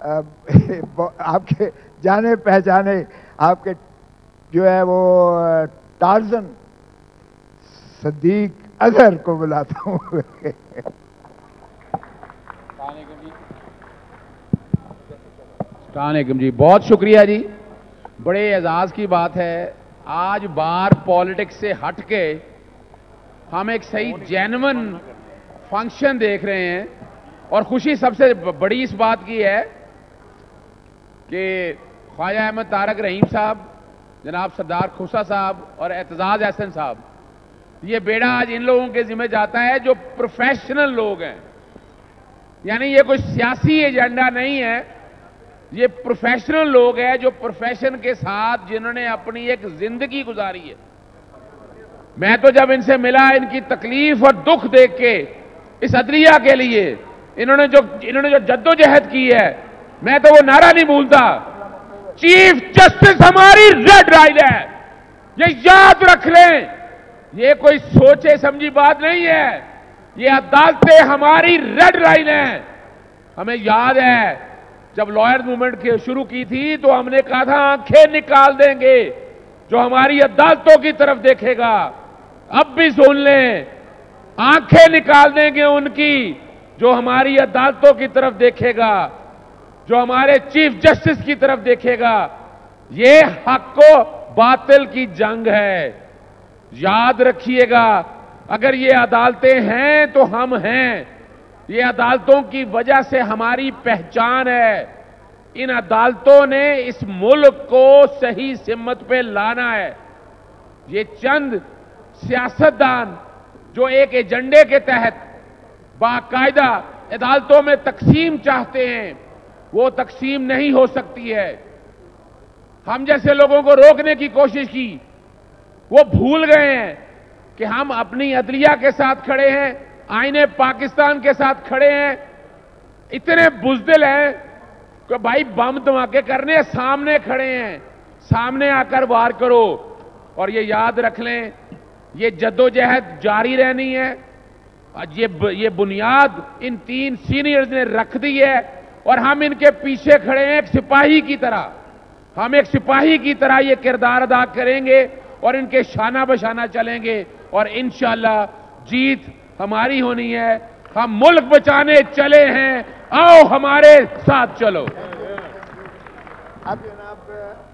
आपके जाने पहचाने आपके जो है वो टार्जन सदीक अजहर को बुलाता हूँ। अलैक्म जी। बहुत शुक्रिया जी। बड़े एजाज की बात है। आज बार पॉलिटिक्स से हट के हम एक सही जेनवन फ़ंक्शन देख रहे हैं और खुशी सबसे बड़ी इस बात की है कि ख्वाजा अहमद तारक रहीम साहब, जनाब सरदार खुसा साहब और एतजाज एहसन साहब, ये बेड़ा आज इन लोगों के जिम्मे जाता है जो प्रोफेशनल लोग हैं। यानी ये कोई सियासी एजेंडा नहीं है, ये प्रोफेशनल लोग हैं जो प्रोफेशन के साथ जिन्होंने अपनी एक ज़िंदगी गुजारी है। मैं तो जब इनसे मिला, इनकी तकलीफ़ और दुख देख के, इस अदलिया के लिए, इन्होंने जो इन्होंने जो जद्दोजहद की है मैं तो वो नारा नहीं भूलता। चीफ जस्टिस हमारी रेड राइल है। ये याद रख लें। ये कोई सोचे समझी बात नहीं है। ये अदालतें हमारी रेड लाइन है। हमें याद है, जब लॉयर मूवमेंट शुरू की थी तो हमने कहा था, आँखें निकाल देंगे, जो हमारी अदालतों की तरफ़ देखेगा। अब भी सुन लें, आँखें निकाल देंगे उनकी, जो हमारी अदालतों की तरफ़ देखेगा। जो हमारे चीफ जस्टिस की तरफ़ देखेगा, ये हक को बातिल की जंग है। याद रखिएगा, अगर ये अदालतें हैं तो हम हैं। ये अदालतों की वजह से हमारी पहचान है। इन अदालतों ने इस मुल्क को सही सिमत पे लाना है। ये चंद सियासतदान जो एक एजेंडे के तहत बाकायदा अदालतों में तकसीम चाहते हैं वो तकसीम नहीं हो सकती है। हम जैसे लोगों को रोकने की कोशिश की, वो भूल गए हैं कि हम अपनी अदलिया के साथ खड़े हैं, आईने पाकिस्तान के साथ खड़े हैं। इतने बुजदिल हैं कि भाई बम धमाके करने सामने खड़े हैं। सामने आकर वार करो। और ये याद रख लें, ये जद्दोजहद जारी रहनी है। ये ये बुनियाद इन तीन सीनियर्स ने रख दी है। और हम इनके पीछे खड़े हैं एक सिपाही की तरह। हम एक सिपाही की तरह ये किरदार अदा करेंगे और इनके शाना बशाना चलेंगे और इन जीत हमारी होनी है। हम मुल्क बचाने चले हैं। आओ हमारे साथ चलो। अब